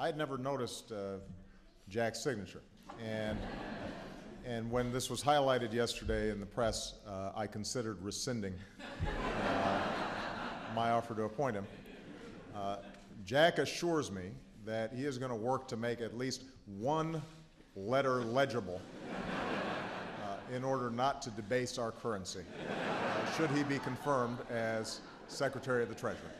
I had never noticed uh, Jack's signature. And, and when this was highlighted yesterday in the press, uh, I considered rescinding uh, my offer to appoint him. Uh, Jack assures me that he is going to work to make at least one letter legible uh, in order not to debase our currency, uh, should he be confirmed as Secretary of the Treasury.